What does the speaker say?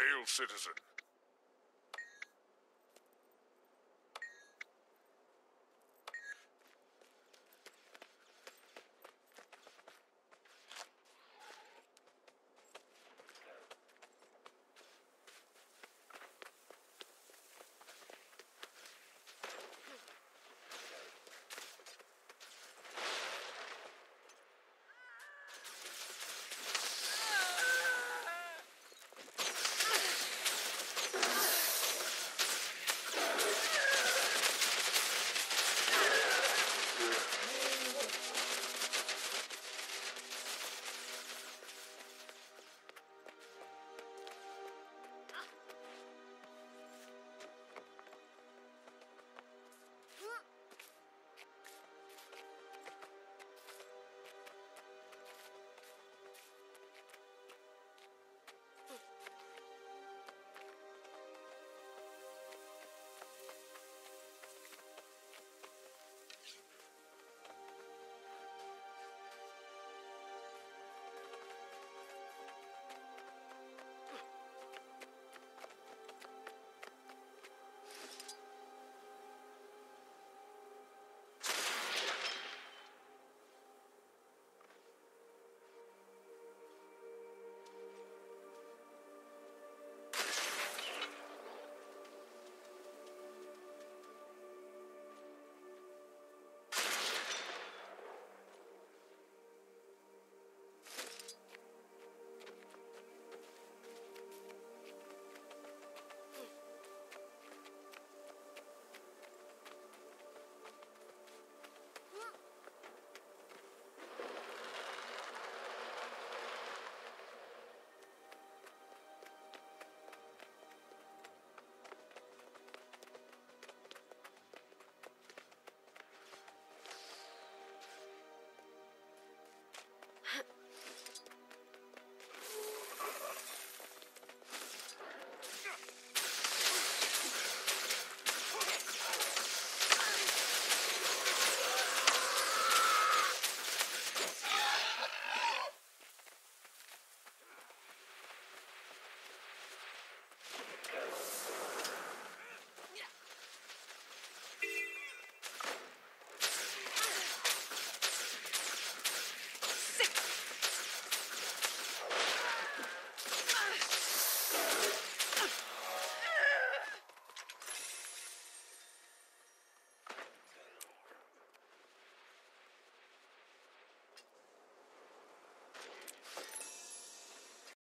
Hail, citizen.